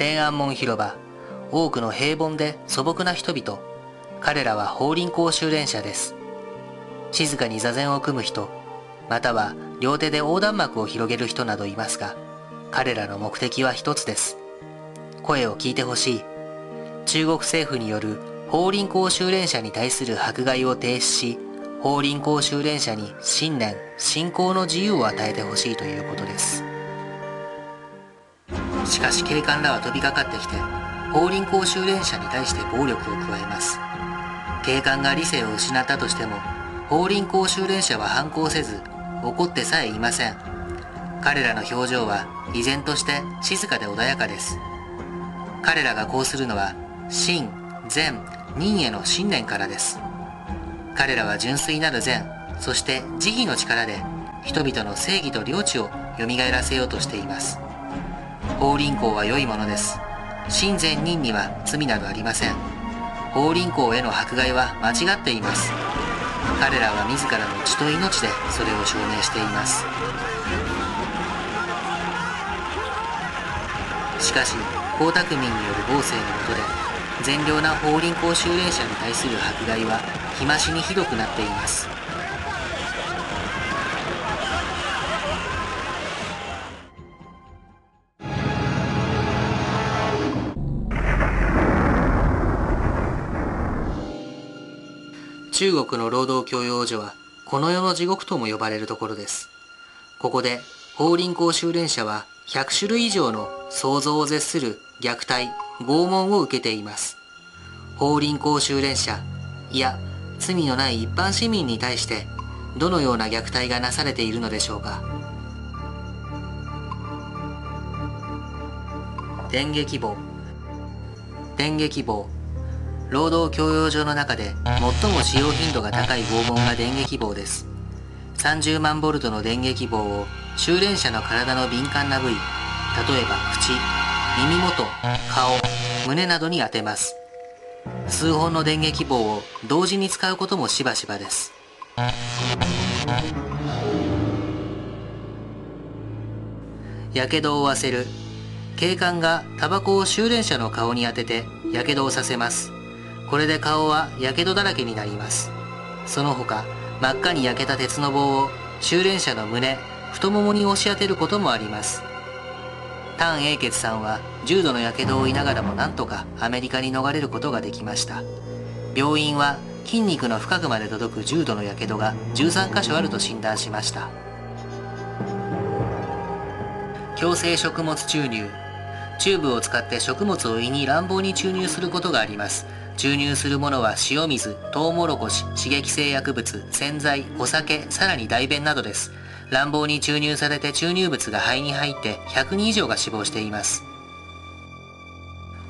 天安門広場。多くの平凡で素朴な人々。彼らは法輪功修練者です。静かに座禅を組む人。または両手で横断幕を広げる人などいますが彼らの目的は一つです。声を聞いてほしい。中国政府による法輪功修練者に対する迫害を停止し法輪功修練者に信念信仰の自由を与えてほしいということです。しかし警官らは飛びかかってきて法輪功修練者に対して暴力を加えます。警官が理性を失ったとしても法輪功修練者は反抗せず怒ってさえいません。彼らの表情は依然として静かで穏やかです。彼らがこうするのは真善任への信念からです。彼らは純粋なる善そして慈悲の力で人々の正義と領地を蘇らせようとしています。法輪功は良いものです。真善人には罪などありません。法輪功への迫害は間違っています。彼らは自らの血と命でそれを証明しています。しかし江沢民による暴政の下で善良な法輪功修練者に対する迫害は日増しにひどくなっています。中国の労働教養所はこの世の地獄とも呼ばれるところです。ここで法輪功修練者は100種類以上の想像を絶する虐待拷問を受けています。法輪功修練者いや罪のない一般市民に対してどのような虐待がなされているのでしょうか。電撃棒電撃棒労働教養所の中で最も使用頻度が高い拷問が電撃棒です。30万ボルトの電撃棒を修練者の体の敏感な部位例えば口耳元顔胸などに当てます。数本の電撃棒を同時に使うこともしばしばです。やけどを負わせる。警官がタバコを修練者の顔に当ててやけどをさせます。これで顔はやけどだらけになります。その他真っ赤に焼けた鉄の棒を修練者の胸太ももに押し当てることもあります。丹英傑さんは重度のやけどを負いながらもなんとかアメリカに逃れることができました。病院は筋肉の深くまで届く重度のやけどが13箇所あると診断しました。強制食物注入。チューブを使って食物を胃に乱暴に注入することがあります。注入するものは塩水、トウモロコシ、刺激性薬物、洗剤、お酒、さらに大便などです。乱暴に注入されて注入物が肺に入って100人以上が死亡しています。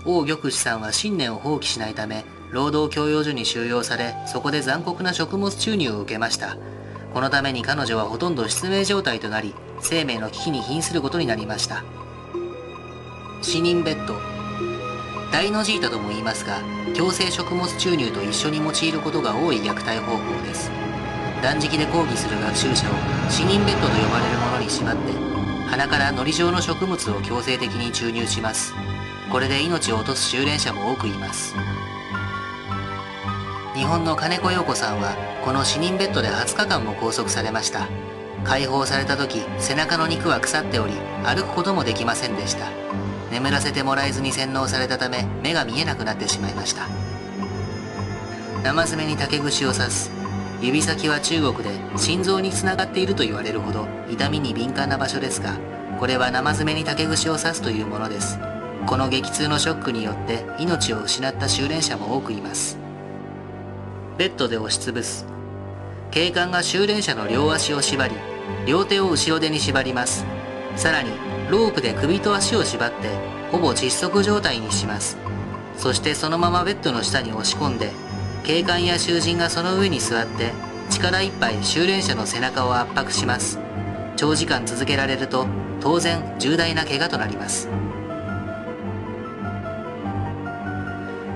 王玉子さんは信念を放棄しないため、労働教養所に収容され、そこで残酷な食物注入を受けました。このために彼女はほとんど失明状態となり、生命の危機に瀕することになりました。死人ベッドダイノジータとも言いますが強制食物注入と一緒に用いることが多い虐待方法です。断食で講義する学習者を死人ベッドと呼ばれるものに縛って鼻から糊状の食物を強制的に注入します。これで命を落とす修練者も多くいます。日本の金子陽子さんはこの死人ベッドで20日間も拘束されました。解放された時背中の肉は腐っており歩くこともできませんでした。眠らせてもらえずに洗脳されたため目が見えなくなってしまいました。生爪に竹串を刺す。指先は中国で心臓につながっていると言われるほど痛みに敏感な場所ですがこれは生爪に竹串を刺すというものです。この激痛のショックによって命を失った修練者も多くいます。ベッドで押しつぶす。警官が修練者の両足を縛り両手を後ろ手に縛ります。さらにロープで首と足を縛ってほぼ窒息状態にします。そしてそのままベッドの下に押し込んで警官や囚人がその上に座って力いっぱい修練者の背中を圧迫します。長時間続けられると当然重大な怪我となります。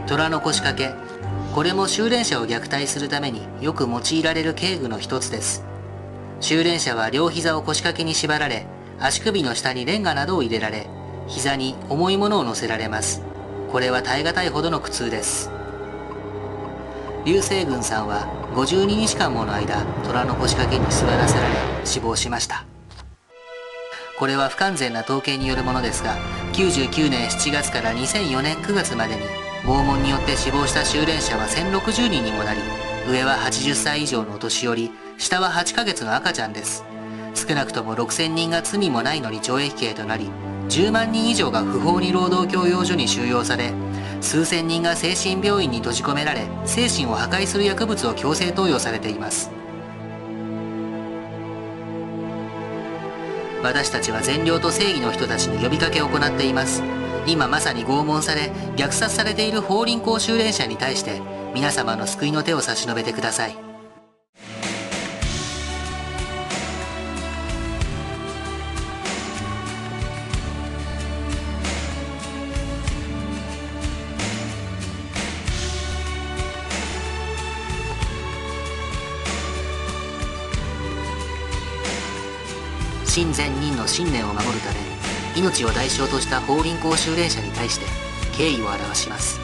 虎の腰掛けこれも修練者を虐待するためによく用いられる警具の一つです。修練者は両膝を腰掛けに縛られ足首の下にレンガなどを入れられ膝に重いものを乗せられます。これは耐え難いほどの苦痛です。流星群さんは52日間もの間虎の腰掛けに座らせられ死亡しました。これは不完全な統計によるものですが99年7月から2004年9月までに拷問によって死亡した修練者は1060人にもなり上は80歳以上のお年寄り下は8ヶ月の赤ちゃんです。少なくとも6000人が罪もないのに懲役刑となり10万人以上が不法に労働強要所に収容され数千人が精神病院に閉じ込められ精神を破壊する薬物を強制投与されています。私たちは善良と正義の人たちに呼びかけを行っています。今まさに拷問され虐殺されている法輪功修練者に対して皆様の救いの手を差し伸べてください。真善人の信念を守るため命を代償とした法輪功修練者に対して敬意を表します。